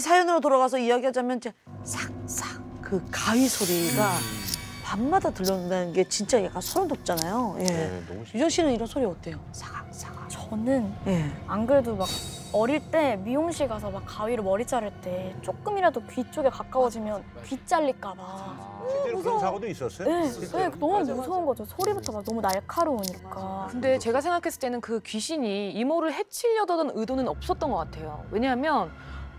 사연으로 돌아가서 이야기하자면 이제 싹싹 그 가위 소리가 밤마다 들려온다는 게 진짜 약간 소름 돋잖아요. 예. 네, 너무 유정 씨는 이런 소리 어때요? 사각사각. 저는 예. 안 그래도 막 어릴 때 미용실 가서 막 가위로 머리 자를 때 조금이라도 귀 쪽에 가까워지면 귀 잘릴까 봐. 실제로 그런 사고도 있었어요? 네, 네, 너무 무서운 거죠. 소리부터 막 너무 날카로우니까. 근데 제가 생각했을 때는 그 귀신이 이모를 해치려던 의도는 없었던 것 같아요. 왜냐하면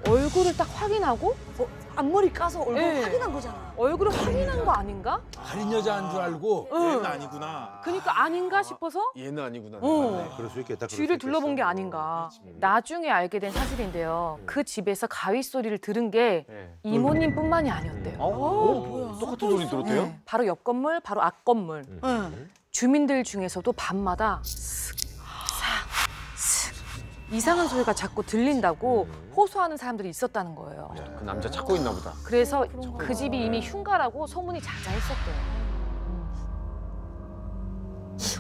얼굴을 딱 확인하고 어, 앞머리 까서 얼굴 예. 확인한 거잖아. 얼굴을 확인한 거 아닌가? 다른 여자인 줄 알고 응. 얘는 아니구나. 그러니까 아닌가 싶어서 얘는 아니구나. 어. 그럴 수 있겠다. 그럴 수 뒤를 둘러본 게 있겠어. 아닌가. 음. 나중에 알게 된 사실인데요. 그 집에서 가위 소리를 들은 게 네. 이모님뿐만이 아니었대요. 어? 뭐야? 똑같은 소리 들었대요? 네. 바로 옆 건물, 바로 앞 건물. 예. 주민들 중에서도 밤마다 슥 이상한 소리가 자꾸 들린다고 호소하는 사람들이 있었다는 거예요. 그 남자 찾고 있나 보다. 그래서 그 집이 이미 흉가라고 소문이 자자했었대요.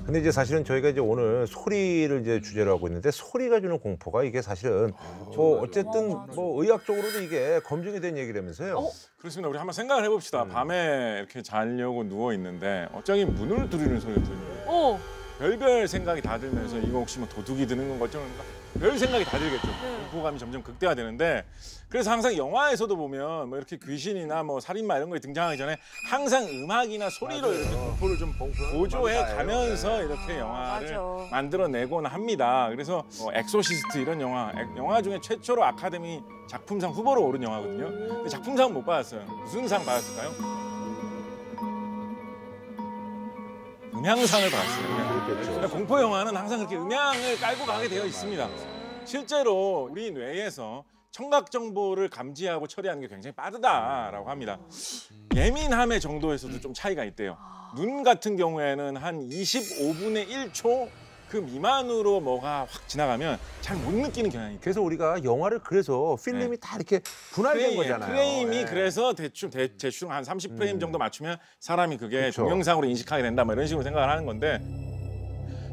근데 이제 사실은 저희가 이제 오늘 소리를 이제 주제로 하고 있는데 소리가 주는 공포가 이게 사실은 뭐 어쨌든 뭐 의학적으로도 이게 검증이 된 얘기라면서요. 그렇습니다. 우리 한번 생각을 해봅시다. 음. 밤에 이렇게 자려고 누워 있는데 어쩌기 문을 두드리는 소리가 거예요. 어, 별별 생각이 다 들면서 이거 혹시 뭐 도둑이 드는 건 어쩌는가? 별 생각이 다 들겠죠. 공포감이 점점 극대화되는데 그래서 항상 영화에서도 보면 뭐 이렇게 귀신이나 뭐 살인마 이런 거에 등장하기 전에 항상 음악이나 소리로 이렇게 공포를 좀 고조해 가면서 이렇게 영화를 맞아. 만들어내곤 합니다. 그래서 뭐 엑소시스트 이런 영화, 액- 영화 중에 최초로 아카데미 작품상 후보로 오른 영화거든요. 근데 작품상 못 받았어요. 무슨 상 받았을까요? 음향상을 받았어요. 음향. 그러니까 공포 영화는 항상 그렇게 음향을 깔고 가게 되어 있습니다. 실제로 우리 뇌에서 청각 정보를 감지하고 처리하는 게 굉장히 빠르다라고 합니다. 예민함의 정도에서도 좀 차이가 있대요. 눈 같은 경우에는 한 25분의 1초 그 미만으로 뭐가 확 지나가면 잘 못 느끼는 경향이 있대요. 그래서 우리가 영화를 그래서 필름이 네. 다 이렇게 분할된 프레임, 거잖아요. 프레임이 예. 그래서 대충 대, 대충 한 30프레임 정도 맞추면 사람이 그게 그쵸. 동영상으로 인식하게 된다 뭐 이런 식으로 생각을 하는 건데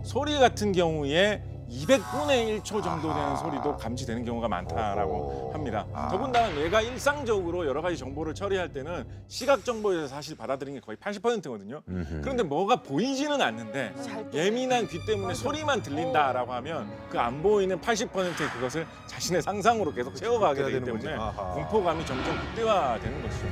소리 같은 경우에 200분의 1초 정도 되는 소리도 감지되는 경우가 많다라고. 합니다. 아. 더군다나 뇌가 일상적으로 여러 가지 정보를 처리할 때는 시각 정보에서 사실 받아들이는 게 거의 80%거든요. 음흠. 그런데 뭐가 보이지는 않는데 예민한 귀 때문에 소리만 들린다라고 하면 그 안 보이는 80%의 그것을 자신의 상상으로 계속 채워가게 되기 극대화되는 거지. 때문에 아하. 공포감이 점점 극대화되는 것이죠.